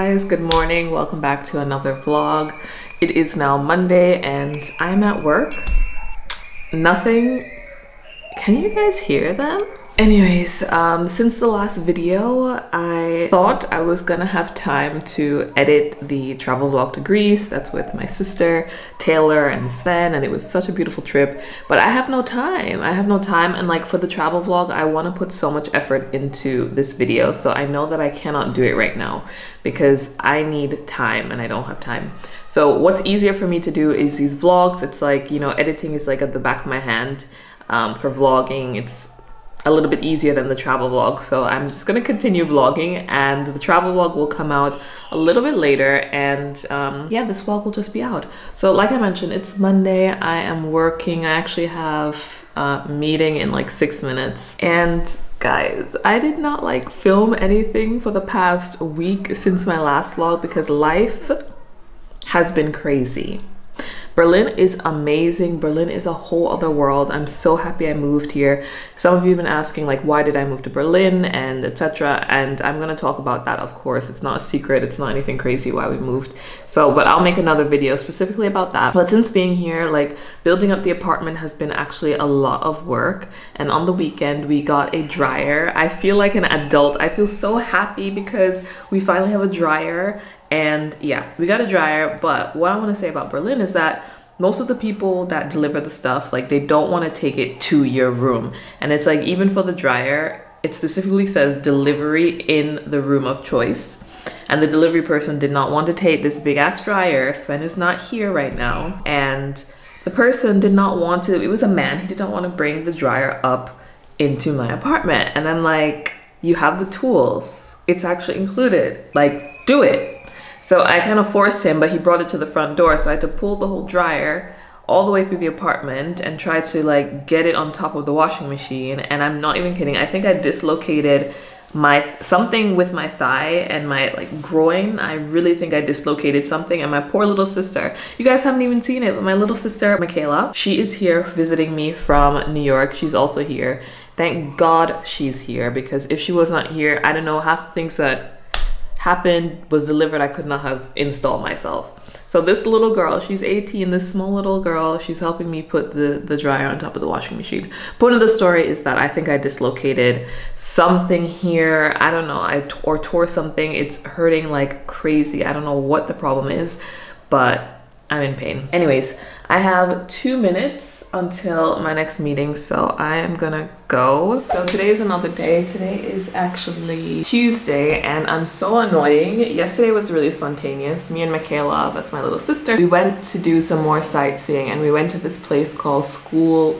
Guys, good morning. Welcome back to another vlog. It is now Monday and I'm at work. Nothing. Can you guys hear them? Anyways, um, since the last video, I thought I was gonna have time to edit the travel vlog to Greece. That's with my sister, Taylor and Sven, and it was such a beautiful trip. But I have no time. I have no time, and like for the travel vlog, I wanna put so much effort into this video. So I know that I cannot do it right now because I need time and I don't have time. So what's easier for me to do is these vlogs. It's like, you know, editing is like at the back of my hand. Um, for vlogging, it's a little bit easier than the travel vlog. So I'm just gonna continue vlogging and the travel vlog will come out a little bit later and um, yeah, this vlog will just be out. So like I mentioned, it's Monday, I am working. I actually have a meeting in like six minutes and guys i did not like film anything for the past week since my last vlog because life has been crazy Berlin is amazing. Berlin is a whole other world. I'm so happy I moved here. Some of you have been asking like why did I move to Berlin and etc. And I'm gonna talk about that of course. It's not a secret, it's not anything crazy why we moved. So but I'll make another video specifically about that. But since being here, like building up the apartment has been actually a lot of work. And on the weekend we got a dryer. I feel like an adult. I feel so happy because we finally have a dryer and yeah, we got a dryer. But what I want to say about Berlin is that most of the people that deliver the stuff, like they don't want to take it to your room. And it's like, even for the dryer, it specifically says delivery in the room of choice. And the delivery person did not want to take this big ass dryer. Sven is not here right now. And the person did not want to, it was a man, he did not want to bring the dryer up into my apartment. And I'm like, you have the tools. It's actually included. Like, do it. So I kind of forced him, but he brought it to the front door. So I had to pull the whole dryer all the way through the apartment and try to like get it on top of the washing machine. And I'm not even kidding. I think I dislocated my something with my thigh and my like groin i really think i dislocated something and my poor little sister you guys haven't even seen it but my little sister michaela she is here visiting me from new york she's also here thank god she's here because if she was not here i don't know half the things that happened, was delivered, I could not have installed myself. So this little girl, she's 18, this small little girl, she's helping me put the, the dryer on top of the washing machine. Point of the story is that I think I dislocated something here. I don't know, I or tore something. It's hurting like crazy. I don't know what the problem is, but I'm in pain. Anyways, I have two minutes until my next meeting, so I am gonna go. So today is another day. Today is actually Tuesday, and I'm so annoying. Yesterday was really spontaneous. Me and Michaela, that's my little sister, we went to do some more sightseeing, and we went to this place called School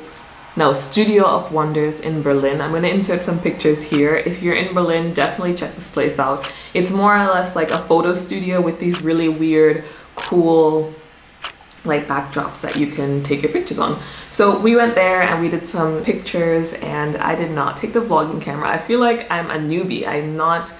no, Studio of Wonders in Berlin. I'm gonna insert some pictures here. If you're in Berlin, definitely check this place out. It's more or less like a photo studio with these really weird, cool like backdrops that you can take your pictures on. So we went there and we did some pictures and I did not take the vlogging camera. I feel like I'm a newbie. I'm not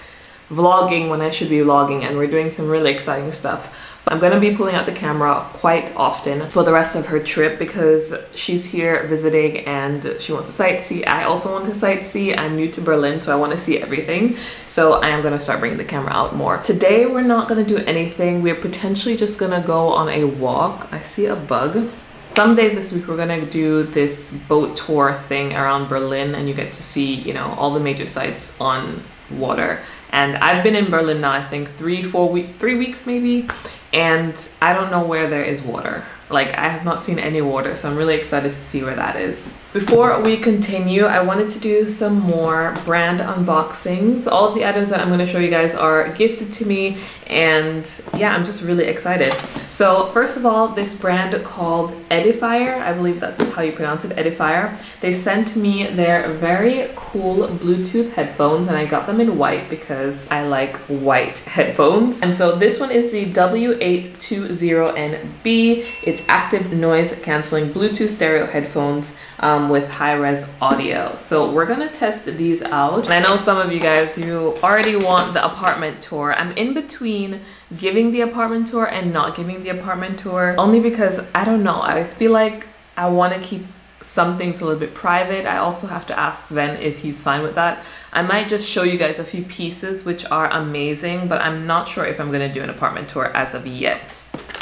vlogging when I should be vlogging and we're doing some really exciting stuff. I'm gonna be pulling out the camera quite often for the rest of her trip because she's here visiting and she wants to sightsee. I also want to sightsee. I'm new to Berlin, so I want to see everything. So I am gonna start bringing the camera out more. Today, we're not gonna do anything. We're potentially just gonna go on a walk. I see a bug. Someday this week, we're gonna do this boat tour thing around Berlin and you get to see, you know, all the major sites on water. And I've been in Berlin now, I think three, four weeks, three weeks maybe and I don't know where there is water. Like I have not seen any water, so I'm really excited to see where that is. Before we continue, I wanted to do some more brand unboxings. All of the items that I'm going to show you guys are gifted to me and yeah, I'm just really excited. So first of all, this brand called Edifier, I believe that's how you pronounce it, Edifier. They sent me their very cool Bluetooth headphones and I got them in white because I like white headphones. And so this one is the W820NB. It's active noise canceling Bluetooth stereo headphones um, with high-res audio. So we're gonna test these out. And I know some of you guys, you already want the apartment tour. I'm in between giving the apartment tour and not giving the apartment tour only because I don't know, I feel like I wanna keep some things a little bit private. I also have to ask Sven if he's fine with that. I might just show you guys a few pieces which are amazing, but I'm not sure if I'm gonna do an apartment tour as of yet.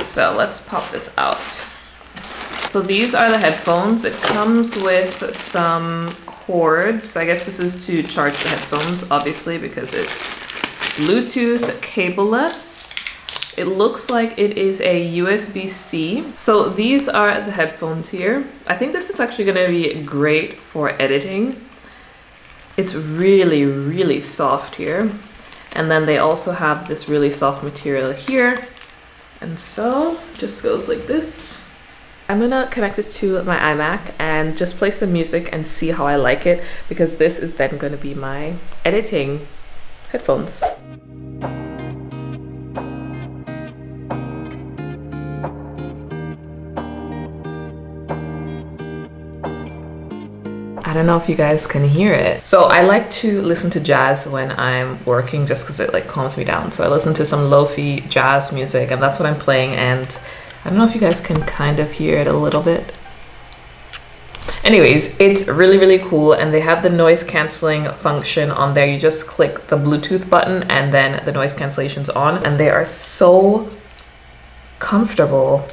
So let's pop this out. So these are the headphones. It comes with some cords. I guess this is to charge the headphones, obviously, because it's Bluetooth cableless. It looks like it is a USB-C. So these are the headphones here. I think this is actually gonna be great for editing. It's really, really soft here. And then they also have this really soft material here. And so just goes like this. I'm gonna connect it to my iMac and just play some music and see how I like it because this is then gonna be my editing headphones. I don't know if you guys can hear it. So I like to listen to jazz when I'm working just because it like calms me down. So I listen to some lo-fi jazz music and that's what I'm playing and I don't know if you guys can kind of hear it a little bit. Anyways, it's really, really cool and they have the noise canceling function on there. You just click the Bluetooth button and then the noise cancellation's on and they are so comfortable.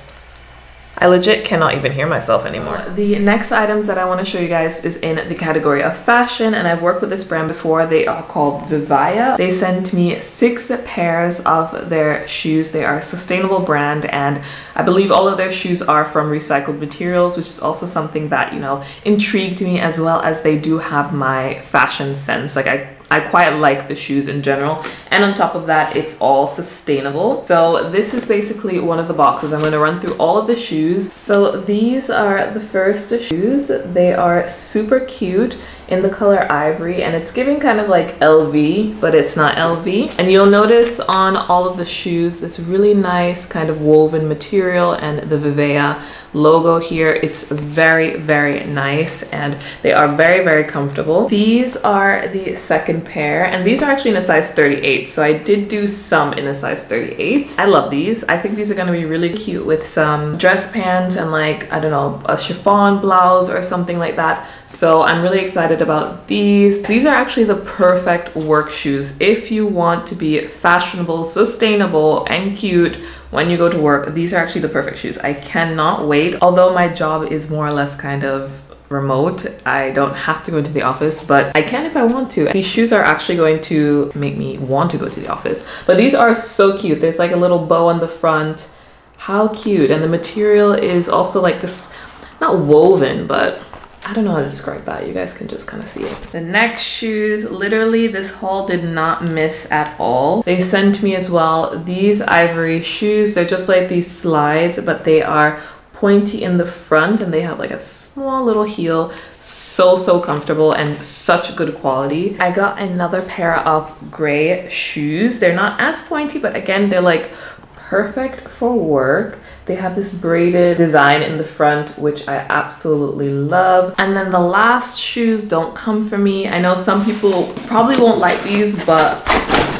I legit cannot even hear myself anymore. Uh, the next items that I want to show you guys is in the category of fashion and I've worked with this brand before. They are called Vivaia. They sent me six pairs of their shoes. They are a sustainable brand and I believe all of their shoes are from recycled materials which is also something that, you know, intrigued me as well as they do have my fashion sense. Like I I quite like the shoes in general. And on top of that, it's all sustainable. So this is basically one of the boxes. I'm gonna run through all of the shoes. So these are the first shoes. They are super cute in the color ivory and it's giving kind of like LV, but it's not LV. And you'll notice on all of the shoes, this really nice kind of woven material and the Vivaia logo here. It's very, very nice and they are very, very comfortable. These are the second pair and these are actually in a size 38. So I did do some in a size 38. I love these. I think these are gonna be really cute with some dress pants and like, I don't know, a chiffon blouse or something like that. So I'm really excited about these. These are actually the perfect work shoes if you want to be fashionable, sustainable, and cute when you go to work. These are actually the perfect shoes. I cannot wait. Although my job is more or less kind of remote. I don't have to go into the office, but I can if I want to. These shoes are actually going to make me want to go to the office. But these are so cute. There's like a little bow on the front. How cute. And the material is also like this, not woven, but I don't know how to describe that. You guys can just kind of see it. The next shoes, literally this haul did not miss at all. They sent me as well these ivory shoes. They're just like these slides, but they are pointy in the front and they have like a small little heel so so comfortable and such good quality i got another pair of gray shoes they're not as pointy but again they're like perfect for work they have this braided design in the front, which I absolutely love. And then the last shoes don't come for me. I know some people probably won't like these, but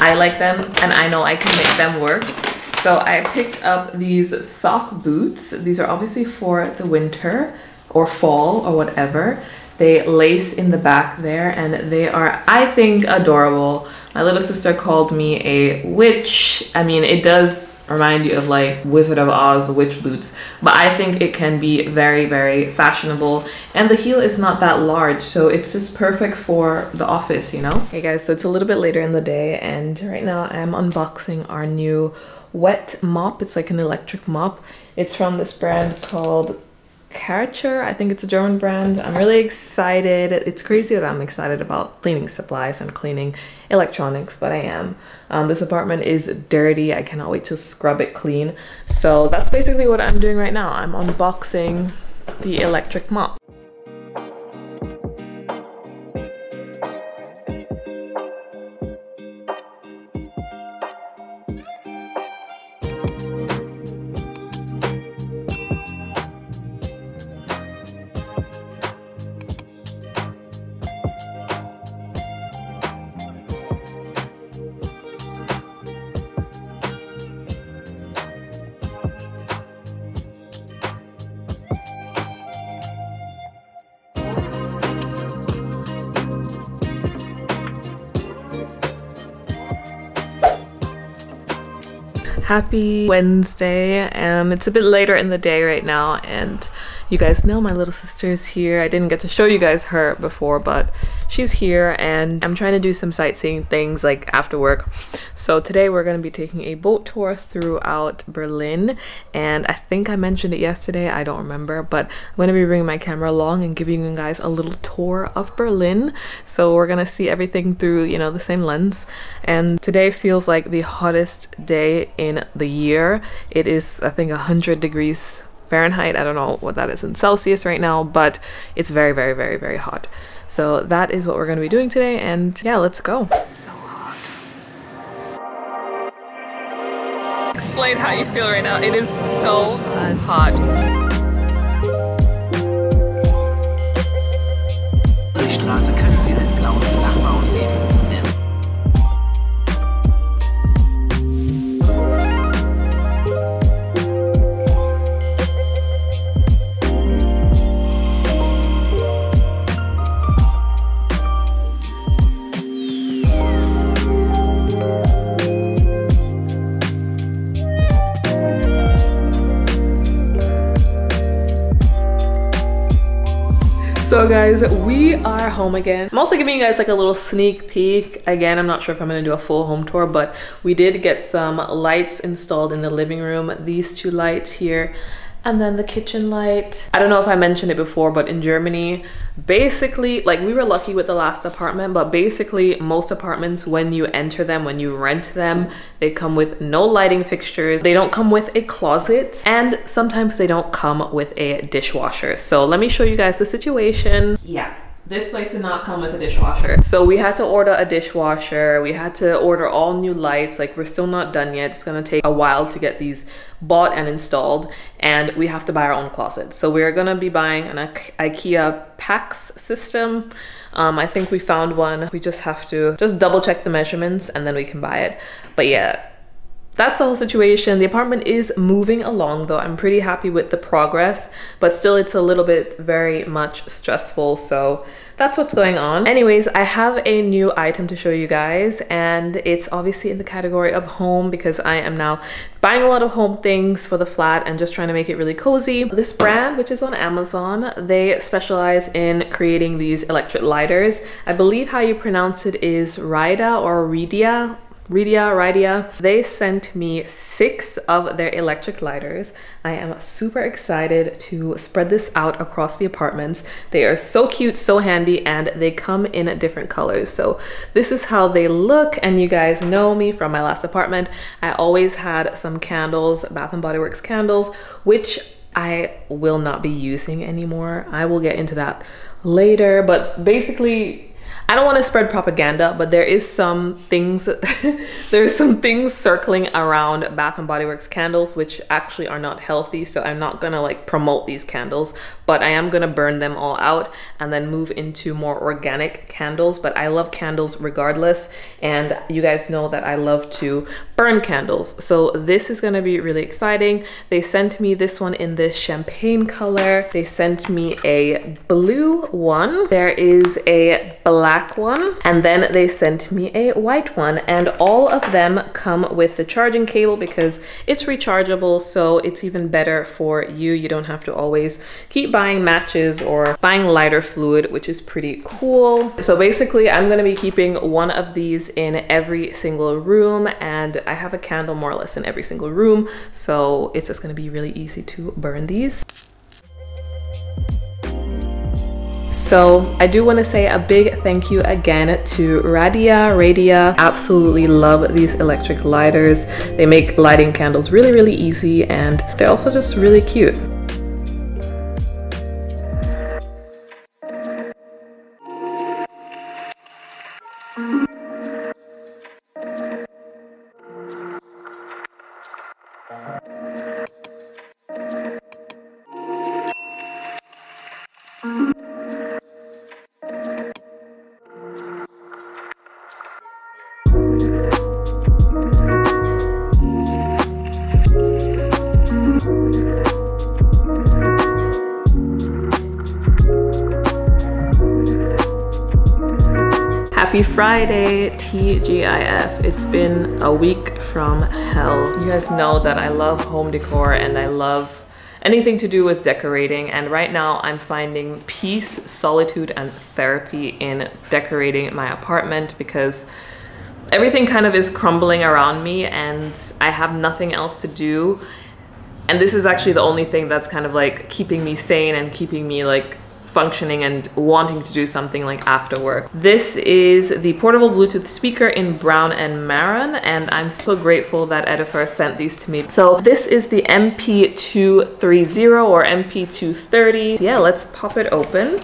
I like them and I know I can make them work. So I picked up these sock boots. These are obviously for the winter or fall or whatever. They lace in the back there and they are, I think, adorable. My little sister called me a witch. I mean, it does remind you of like Wizard of Oz witch boots, but I think it can be very, very fashionable. And the heel is not that large, so it's just perfect for the office, you know? Hey guys, so it's a little bit later in the day and right now I'm unboxing our new wet mop. It's like an electric mop. It's from this brand called Karcher. I think it's a German brand. I'm really excited. It's crazy that I'm excited about cleaning supplies and cleaning electronics, but I am. Um, this apartment is dirty. I cannot wait to scrub it clean. So that's basically what I'm doing right now. I'm unboxing the electric mop. you Happy Wednesday. Um, it's a bit later in the day right now, and you guys know my little sister is here. I didn't get to show you guys her before, but she's here, and I'm trying to do some sightseeing things like after work. So today we're going to be taking a boat tour throughout Berlin, and I think I mentioned it yesterday. I don't remember, but I'm going to be bringing my camera along and giving you guys a little tour of Berlin. So we're going to see everything through, you know, the same lens. And today feels like the hottest day in the year. It is, I think, 100 degrees Fahrenheit. I don't know what that is in Celsius right now, but it's very, very, very, very hot. So that is what we're going to be doing today. And yeah, let's go. So hot. Explain how you feel right now. It is so hot. Die So guys, we are home again. I'm also giving you guys like a little sneak peek. Again, I'm not sure if I'm gonna do a full home tour, but we did get some lights installed in the living room. These two lights here and then the kitchen light. I don't know if I mentioned it before, but in Germany, basically, like we were lucky with the last apartment, but basically most apartments, when you enter them, when you rent them, they come with no lighting fixtures. They don't come with a closet and sometimes they don't come with a dishwasher. So let me show you guys the situation. Yeah. This place did not come with a dishwasher. So we had to order a dishwasher. We had to order all new lights. Like we're still not done yet. It's gonna take a while to get these bought and installed. And we have to buy our own closet. So we're gonna be buying an IKEA PAX system. Um, I think we found one. We just have to just double check the measurements and then we can buy it. But yeah, that's the whole situation. The apartment is moving along though. I'm pretty happy with the progress, but still it's a little bit very much stressful. So that's what's going on. Anyways, I have a new item to show you guys and it's obviously in the category of home because I am now buying a lot of home things for the flat and just trying to make it really cozy. This brand, which is on Amazon, they specialize in creating these electric lighters. I believe how you pronounce it is Rida or Ridia Ridia, Ridia, they sent me six of their electric lighters. I am super excited to spread this out across the apartments. They are so cute, so handy, and they come in different colors. So this is how they look, and you guys know me from my last apartment. I always had some candles, Bath & Body Works candles, which I will not be using anymore. I will get into that later, but basically I don't want to spread propaganda, but there is some things, there's some things circling around Bath and Body Works candles, which actually are not healthy. So I'm not gonna like promote these candles, but I am gonna burn them all out and then move into more organic candles. But I love candles regardless. And you guys know that I love to burn candles. So this is gonna be really exciting. They sent me this one in this champagne color. They sent me a blue one. There is a black one and then they sent me a white one and all of them come with the charging cable because it's rechargeable so it's even better for you you don't have to always keep buying matches or buying lighter fluid which is pretty cool so basically i'm going to be keeping one of these in every single room and i have a candle more or less in every single room so it's just going to be really easy to burn these So I do want to say a big thank you again to Radia Radia. Absolutely love these electric lighters. They make lighting candles really, really easy and they're also just really cute. Happy Friday, TGIF. It's been a week from hell. You guys know that I love home decor and I love anything to do with decorating and right now I'm finding peace, solitude and therapy in decorating my apartment because everything kind of is crumbling around me and I have nothing else to do and this is actually the only thing that's kind of like keeping me sane and keeping me like functioning and wanting to do something like after work. This is the portable Bluetooth speaker in brown and maroon and I'm so grateful that Edifier sent these to me. So this is the MP230 or MP230. Yeah, let's pop it open.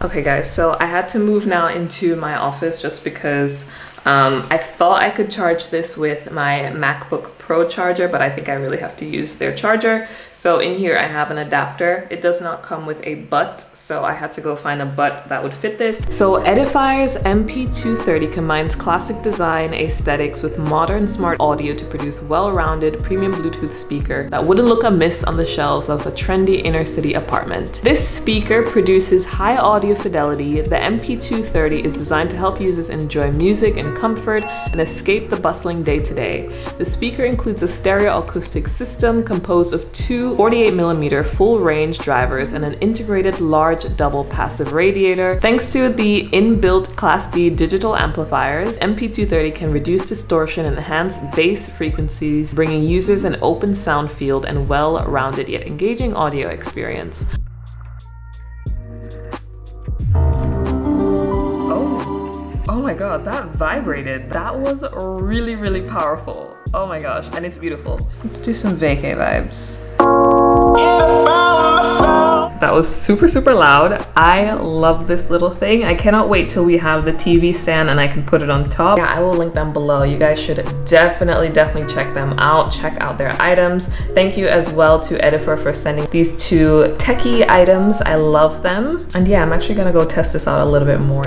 Okay guys, so I had to move now into my office just because um, I thought I could charge this with my MacBook Pro charger, but I think I really have to use their charger. So in here I have an adapter. It does not come with a butt, so I had to go find a butt that would fit this. So Edifier's MP230 combines classic design aesthetics with modern smart audio to produce well-rounded premium Bluetooth speaker that wouldn't look amiss on the shelves of a trendy inner city apartment. This speaker produces high audio fidelity. The MP230 is designed to help users enjoy music comfort and escape the bustling day-to-day. -day. The speaker includes a stereo acoustic system composed of two 48mm full range drivers and an integrated large double passive radiator. Thanks to the inbuilt Class D digital amplifiers, MP230 can reduce distortion and enhance bass frequencies, bringing users an open sound field and well-rounded yet engaging audio experience. God, that vibrated. That was really, really powerful. Oh my gosh, and it's beautiful. Let's do some vacay vibes. That was super, super loud. I love this little thing. I cannot wait till we have the TV stand and I can put it on top. Yeah, I will link them below. You guys should definitely, definitely check them out. Check out their items. Thank you as well to Edifier for sending these two techie items. I love them. And yeah, I'm actually gonna go test this out a little bit more.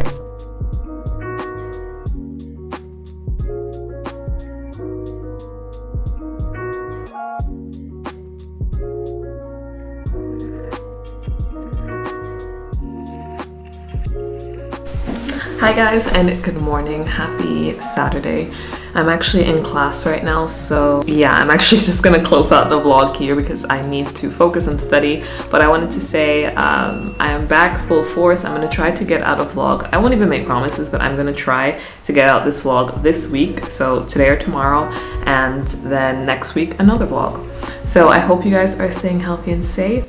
Guys and good morning. Happy Saturday. I'm actually in class right now so yeah I'm actually just gonna close out the vlog here because I need to focus and study but I wanted to say um, I am back full force. I'm gonna try to get out a vlog. I won't even make promises but I'm gonna try to get out this vlog this week so today or tomorrow and then next week another vlog. So I hope you guys are staying healthy and safe.